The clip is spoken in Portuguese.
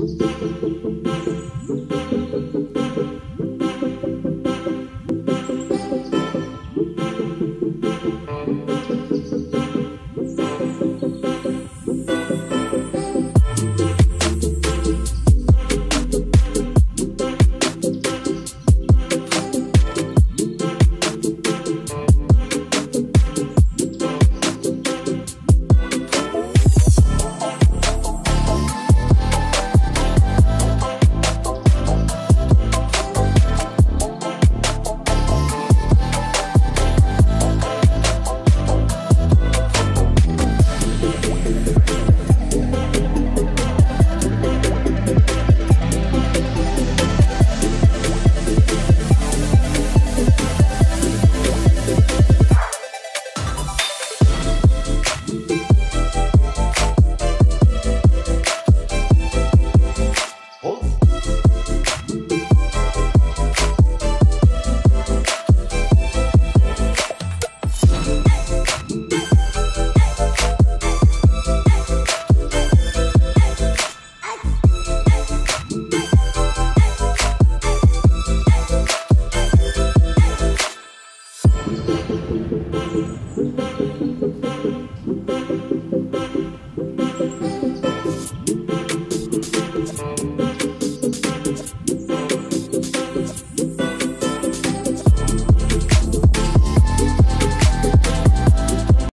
Thank you. Thank